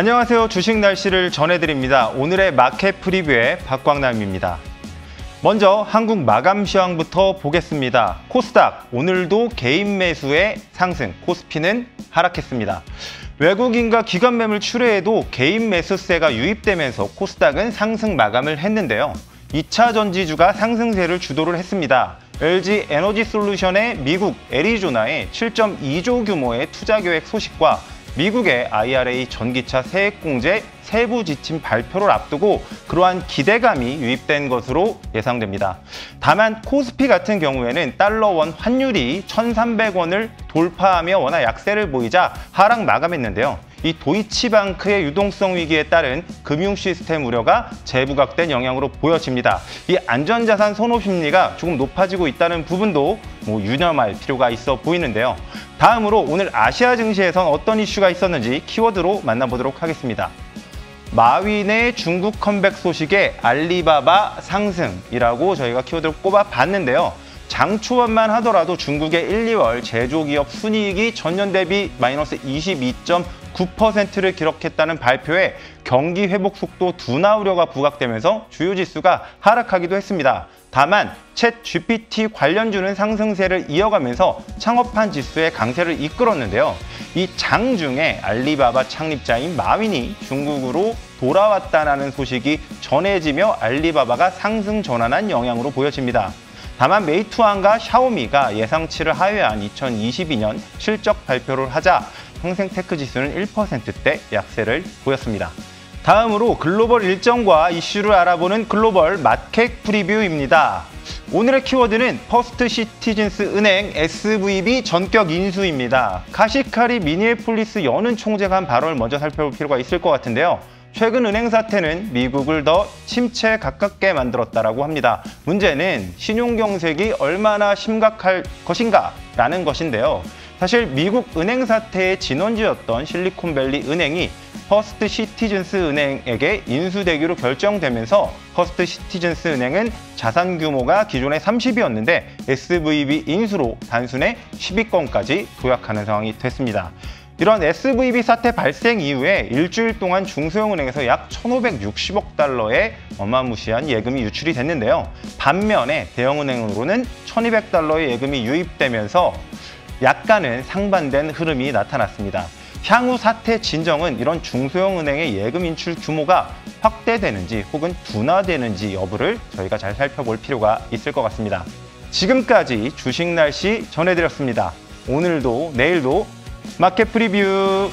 안녕하세요. 주식 날씨를 전해드립니다. 오늘의 마켓 프리뷰의 박광남입니다. 먼저 한국 마감 시황부터 보겠습니다. 코스닥 오늘도 개인 매수의 상승, 코스피는 하락했습니다. 외국인과 기관 매물 출회에도 개인 매수세가 유입되면서 코스닥은 상승 마감을 했는데요. 2차 전지주가 상승세를 주도를 했습니다. LG 에너지 솔루션의 미국 애리조나에 7.2조 규모의 투자 계획 소식과 미국의 IRA 전기차 세액공제 세부 지침 발표를 앞두고 그러한 기대감이 유입된 것으로 예상됩니다. 다만 코스피 같은 경우에는 달러 원 환율이 1,300원을 돌파하며 워낙 약세를 보이자 하락 마감했는데요. 이 도이치방크의 유동성 위기에 따른 금융 시스템 우려가 재부각된 영향으로 보여집니다. 이 안전자산 선호 심리가 조금 높아지고 있다는 부분도 뭐 유념할 필요가 있어 보이는데요. 다음으로 오늘 아시아 증시에선 어떤 이슈가 있었는지 키워드로 만나보도록 하겠습니다. 마윈의 중국 컴백 소식에 알리바바 상승이라고 저희가 키워드를 꼽아 봤는데요. 장 초반만 하더라도 중국의 1, 2월 제조기업 순이익이 전년 대비 마이너스 22.9%를 기록했다는 발표에 경기 회복 속도 둔화 우려가 부각되면서 주요 지수가 하락하기도 했습니다. 다만 챗 GPT 관련주는 상승세를 이어가면서 창업한 지수의 강세를 이끌었는데요. 이 장 중에 알리바바 창립자인 마윈이 중국으로 돌아왔다는 소식이 전해지며 알리바바가 상승 전환한 영향으로 보여집니다. 다만 메이투안과 샤오미가 예상치를 하회한 2022년 실적 발표를 하자 항셍테크 지수는 1%대 약세를 보였습니다. 다음으로 글로벌 일정과 이슈를 알아보는 글로벌 마켓 프리뷰입니다. 오늘의 키워드는 퍼스트 시티즌스 은행 SVB 전격 인수입니다. 카시카리 미니애폴리스 연은 총재가 한 발언을 먼저 살펴볼 필요가 있을 것 같은데요. 최근 은행 사태는 미국을 더 침체에 가깝게 만들었다라고 합니다. 문제는 신용 경색이 얼마나 심각할 것인가 라는 것인데요. 사실 미국 은행 사태의 진원지였던 실리콘밸리 은행이 퍼스트 시티즌스 은행에게 인수되기로 결정되면서 퍼스트 시티즌스 은행은 자산 규모가 기존의 30위였는데 SVB 인수로 단순에 10위권까지 도약하는 상황이 됐습니다. 이런 SVB 사태 발생 이후에 일주일 동안 중소형은행에서 약 1,560억 달러의 어마무시한 예금이 유출이 됐는데요. 반면에 대형은행으로는 1,200달러의 예금이 유입되면서 약간은 상반된 흐름이 나타났습니다. 향후 사태 진정은 이런 중소형 은행의 예금 인출 규모가 확대되는지 혹은 둔화되는지 여부를 저희가 잘 살펴볼 필요가 있을 것 같습니다. 지금까지 주식 날씨 전해드렸습니다. 오늘도 내일도 마켓 프리뷰